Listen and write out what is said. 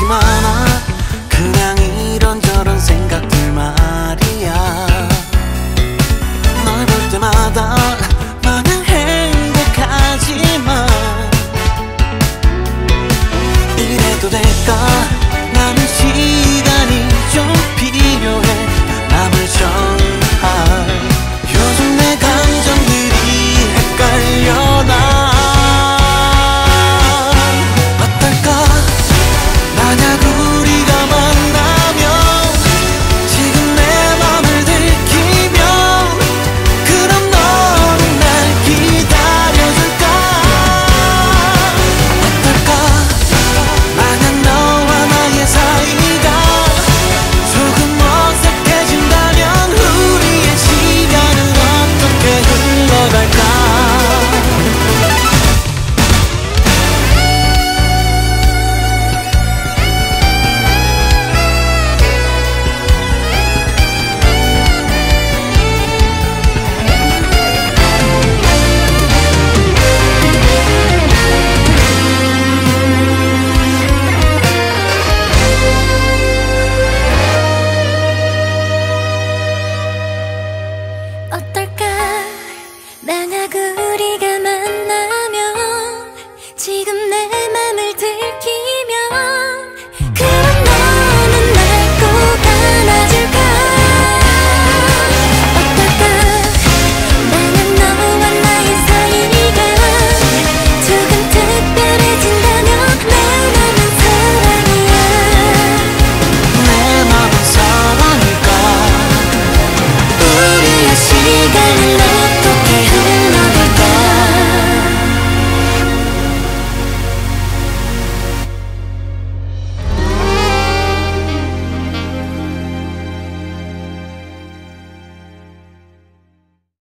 gimana Bilseydim ne